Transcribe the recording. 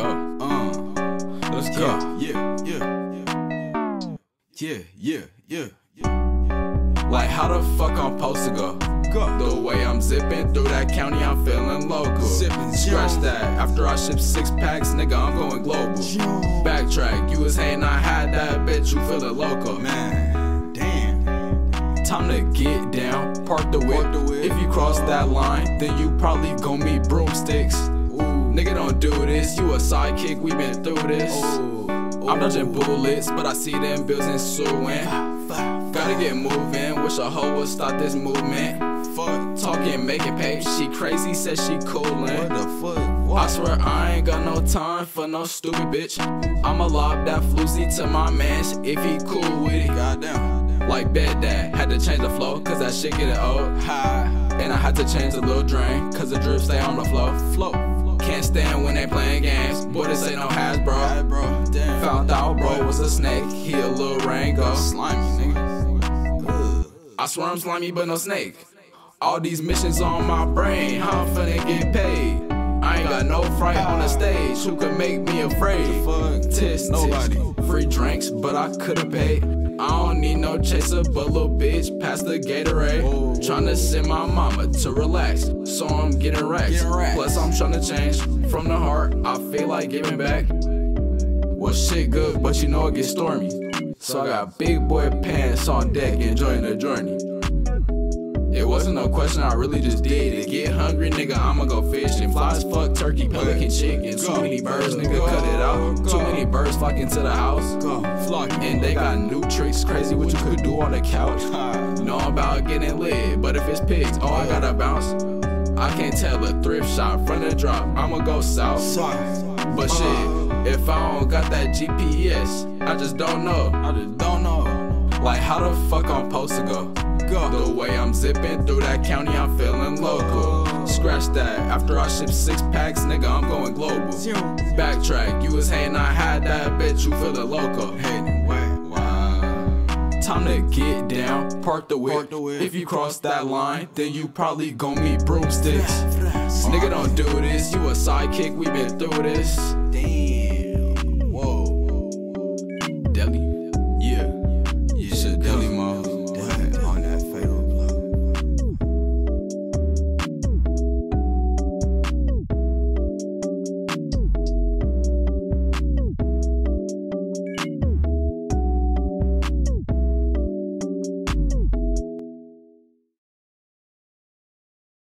go. Uh, Let's go. yeah, yeah, yeah, yeah, yeah, yeah, yeah. Like how the fuck I'm supposed to go? Go. The way I'm zipping through that county, I'm feeling local. Sippin' Scratch that. After I ship six packs, nigga, I'm going global. Backtrack. You was saying I had that bitch, you feeling local. Man, damn. Time to get down, park the whip. Park the whip. If you cross that line, then you probably gon' meet broomsticks. Ooh. Nigga, don't do this. You a sidekick, we been through this. Ooh. I'm dodging oh. bullets, but I see them bills ensuing. Gotta get moving. Wish a hoe would stop this movement. Fuck. Talking, make it pay. She crazy, says she coolin'. What the fuck? I swear I ain't got no time for no stupid bitch. I'ma lob that floozy to my man if he cool with it. Goddamn. Like bed dad, had to change the flow, cause that shit getting old. High. And I had to change the little drain, cause the drip stay on the flow. Flow. Can't stand when they playing games. Boy, this ain't no Hasbro. Bro. Found out bro was a snake, he a little Rango. Slimy, nigga. I swear I'm slimy, but no snake. All these missions on my brain, how I'm finna get paid. I ain't got no fright on the stage, who could make me afraid? Fuck. Tis, Nobody. Free drinks, but I could've paid. I don't need no chaser, but little bitch, pass the Gatorade. Whoa. Tryna send my mama to relax, so I'm getting racks. Getting racks. Plus, I'm tryna change from the heart, I feel like giving back. Well, shit good, but you know it gets stormy. So I got big boy pants on deck, enjoying the journey. Wasn't no question, I really just did it. Get hungry, nigga, I'ma go fishing. Fly as fuck, turkey, pelican, chicken. Too many birds, nigga, cut it out. Too many birds flock into the house. And they got new tricks, crazy what you could do on the couch. Know about getting lit, but if it's pigs, oh, I gotta bounce. I can't tell a thrift shop from the drop, I'ma go south. But uh-huh. shit, if I don't got that GPS, I just don't know. I just don't know. Like how the fuck I'm supposed to go? The way I'm zipping through that county, I'm feeling local. Scratch that, after I ship six packs, nigga, I'm going global. Backtrack, you was hating, I had that, bitch, you feelin' local. Hating, wait, wow. Time to get down, park the whip. If you cross that line, then you probably gon' meet broomsticks. Nigga, don't do this, you a sidekick, we been through this. Damn, whoa, Deli.